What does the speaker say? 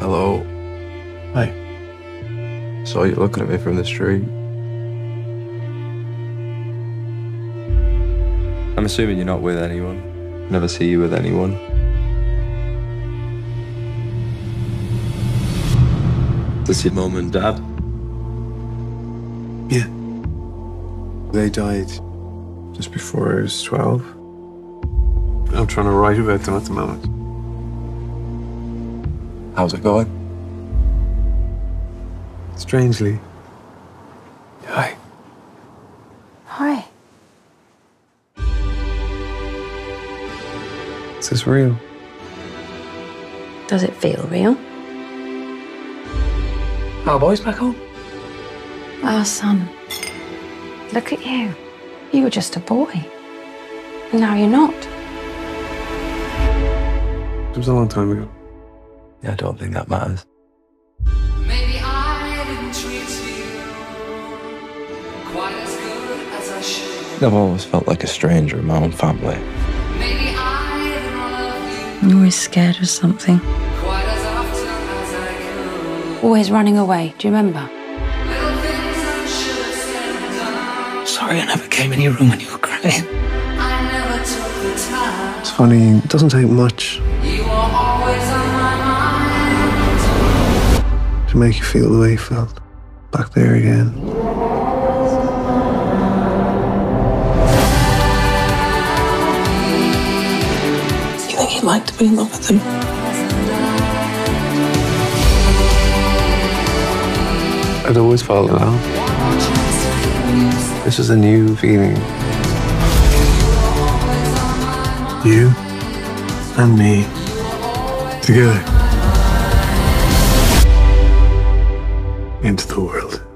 Hello. Hi. Saw you looking at me from the street. I'm assuming you're not with anyone. Never see you with anyone. This your mum and dad? Yeah. They died just before I was 12. I'm trying to write about them at the moment. How's it going? Strangely. Hi. Hi. Is this real? Does it feel real? Our boys back home? Our son. Look at you. You were just a boy. And now you're not. It was a long time ago. Yeah, I don't think that matters. Maybe I didn't treat you quite as good as I should. I've always felt like a stranger in my own family. Maybe I didn't love you You're always scared of something. quite as often as I could. Always running away. Do you remember? Little things I should have said and done. Sorry I never came in your room when you were crying. I never took the time. It's funny, it doesn't take much You were always on my mind. to make you feel the way you felt. Back there again. You think you'd like to be in love with him? I'd always fallen in love. This is a new feeling. You and me together into the world.